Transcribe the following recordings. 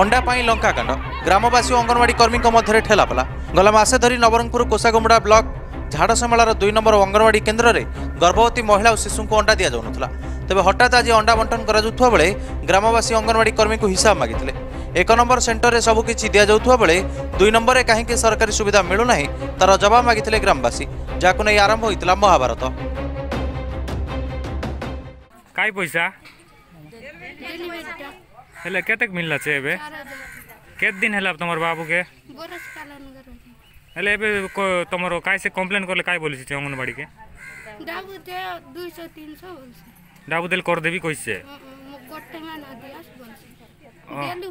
ଅଣ୍ଡା ପାଇଁ ଲଙ୍କାକାଣ୍ଡ ଗ୍ରାମବାସୀ ଓ ଅଙ୍ଗନବାଡ଼ି କର୍ମୀଙ୍କ ମଧ୍ୟରେ ଠେଲାପଲା ଗଲା ମାସେ ଧରି ନବରଙ୍ଗପୁର କୋଷାଗୁମୁଡ଼ା ବ୍ଲକ ଝାଡ଼ସମେଳାର ଦୁଇ ନମ୍ବର ଅଙ୍ଗନବାଡ଼ି କେନ୍ଦ୍ରରେ ଗର୍ଭବତୀ ମହିଳା ଓ ଶିଶୁଙ୍କୁ ଅଣ୍ଡା ଦିଆଯାଉନଥିଲା ତେବେ ହଠାତ୍ ଆଜି ଅଣ୍ଡା ବଣ୍ଟନ କରାଯାଉଥିବା ବେଳେ ଗ୍ରାମବାସୀ ଅଙ୍ଗନବାଡ଼ି କର୍ମୀଙ୍କୁ ହିସାବ ମାଗିଥିଲେ ଏକ ନମ୍ବର ସେଣ୍ଟରରେ ସବୁକିଛି ଦିଆଯାଉଥିବା ବେଳେ ଦୁଇ ନମ୍ବରରେ କାହିଁକି ସରକାରୀ ସୁବିଧା ମିଳୁନାହିଁ ତାର ଜବାବ ମାଗିଥିଲେ ଗ୍ରାମବାସୀ ଯାହାକୁ ନେଇ ଆରମ୍ଭ ହୋଇଥିଲା ମହାଭାରତ କାଇ ପଇସା हेले कत मिलना चाहिए एबे केत दिन है तुम बाबू के हेले तुम तुम्हारो काय से कंप्लेन करले अंगनवाड़ी के डाबू दे 200 300 बोलसे डाबू देल कर देवी कैसे हाँ हाँ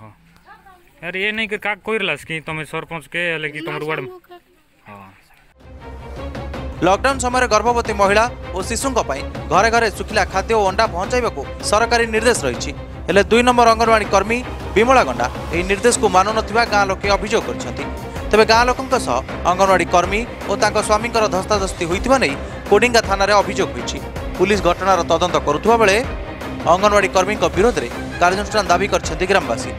हाँ दियास अरे ये नहीं कर कोई रिलास की तुम्हें सरपंच के हेले की तुमर वार्ड ଲକଡାଉନ ସମୟରେ ଗର୍ଭବତୀ ମହିଳା ଓ ଶିଶୁଙ୍କ ପାଇଁ ଘରେ ଘରେ ଶୁଖିଲା ଖାଦ୍ୟ ଓ ଅଣ୍ଡା ପହଞ୍ଚାଇବାକୁ ସରକାରୀ ନିର୍ଦ୍ଦେଶ ରହିଛି ହେଲେ ଦୁଇ ନମ୍ବର ଅଙ୍ଗନବାଡ଼ି କର୍ମୀ ବିମଳା ଗଣ୍ଡା ଏହି ନିର୍ଦ୍ଦେଶକୁ ମାନୁନଥିବା ଗାଁ ଲୋକେ ଅଭିଯୋଗ କରିଛନ୍ତି ତେବେ ଗାଁ ଲୋକଙ୍କ ସହ ଅଙ୍ଗନବାଡ଼ି କର୍ମୀ ଓ ତାଙ୍କ ସ୍ୱାମୀଙ୍କର ଧସ୍ତାଧସ୍ତି ହୋଇଥିବା ନେଇ କୋଡିଙ୍ଗା ଥାନାରେ ଅଭିଯୋଗ ହୋଇଛି ପୁଲିସ ଘଟଣାର ତଦନ୍ତ କରୁଥିବା ବେଳେ ଅଙ୍ଗନବାଡ଼ି କର୍ମୀଙ୍କ ବିରୋଧରେ କାର୍ଯ୍ୟାନୁଷ୍ଠାନ ଦାବି କରିଛନ୍ତି ଗ୍ରାମବାସୀ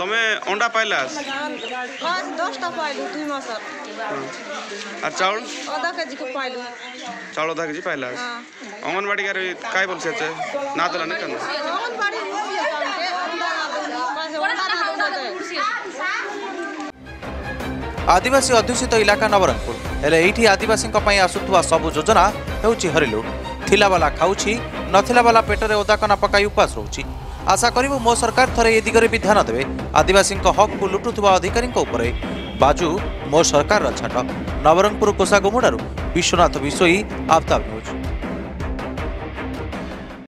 তুমি অন্ডা পাইলাস দশটা পাইলু দুই মাস আর চাউল আধা কেজি পাইলু চাউল আধা কেজি পাইলাস অঙ্গনবাড়ি গারি কাই বলছে না দিলা না কেন আদিবাসী অধ্যুষিত ইলাকা নবরঙ্গপুর হলে এইটি আদিবাসীঙ্ আসুথিবা সবু যোজনা হেউচি হরিলুট থিলাবালা খাউছি নথিলাবালা পেটরে ওদাকনা পকাই উপাস রহুচি আশা করিব মো সরকার থরে এ দিগরে বিধান দেবে আদিবাসী হক হকু লুটুথা অধিকারী উপরে বাজু মো সরকার ছাট নবরঙ্গপুর কোষাগুমুড়ু বিশ্বনাথ বিশোয়ী আফতাব নিউজ